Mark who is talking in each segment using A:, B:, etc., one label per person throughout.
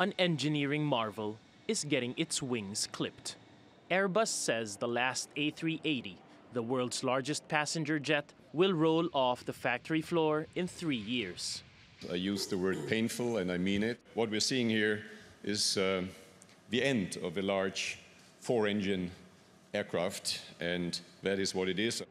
A: An engineering marvel is getting its wings clipped. Airbus says the last A380, the world's largest passenger jet, will roll off the factory floor in three years.
B: I use the word painful and I mean it. What we're seeing here is uh, the end of a large four engine aircraft, and that is what it is.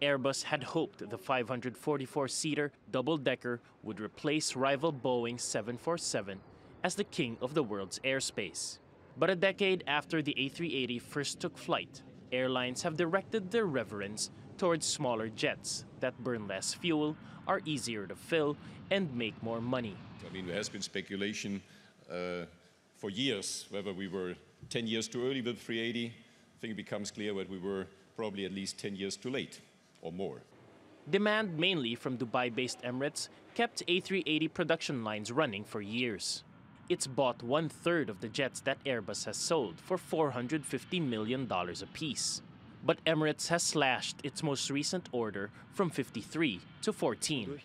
A: Airbus had hoped the 544 seater double decker would replace rival Boeing 747 as the king of the world's airspace. But a decade after the A380 first took flight, airlines have directed their reverence towards smaller jets that burn less fuel, are easier to fill, and make more money.
B: I mean, there has been speculation uh, for years whether we were 10 years too early with 380. I think it becomes clear that we were probably at least 10 years too late or more.
A: Demand mainly from Dubai based Emirates kept A380 production lines running for years. It's bought one third of the jets that Airbus has sold for $450 million apiece. But Emirates has slashed its most recent order from 53 to 14.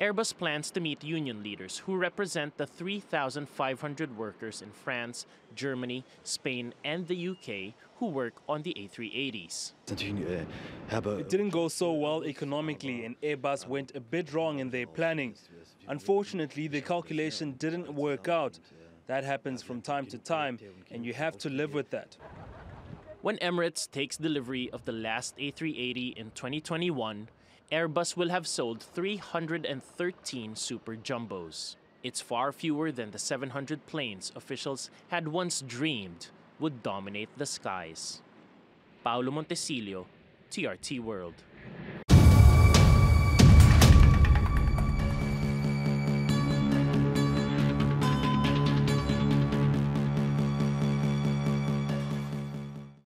A: Airbus plans to meet union leaders who represent the 3,500 workers in France, Germany, Spain, and the UK who work on the A380s.
C: It didn't go so well economically, and Airbus went a bit wrong in their planning. Unfortunately, the calculation didn't work out. That happens from time to time, and you have to live with that.
A: When Emirates takes delivery of the last A380 in 2021, Airbus will have sold 313 Super Jumbos. It's far fewer than the 700 planes officials had once dreamed would dominate the skies. Paolo Montecillo, TRT World.